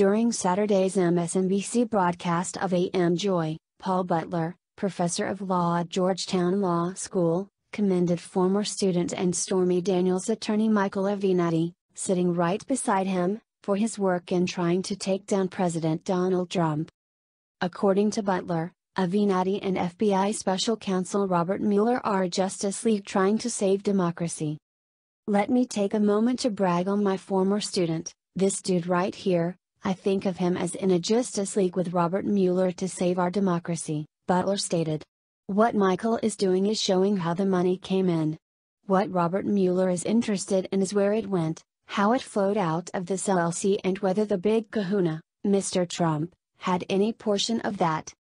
During Saturday's MSNBC broadcast of AM Joy, Paul Butler, professor of law at Georgetown Law School, commended former student and Stormy Daniels attorney Michael Avenatti, sitting right beside him, for his work in trying to take down President Donald Trump. According to Butler, Avenatti and FBI Special Counsel Robert Mueller are Justice League trying to save democracy. Let me take a moment to brag on my former student, this dude right here, I think of him as in a Justice League with Robert Mueller to save our democracy, Butler stated. What Michael is doing is showing how the money came in. What Robert Mueller is interested in is where it went, how it flowed out of this LLC and whether the big kahuna, Mr. Trump, had any portion of that.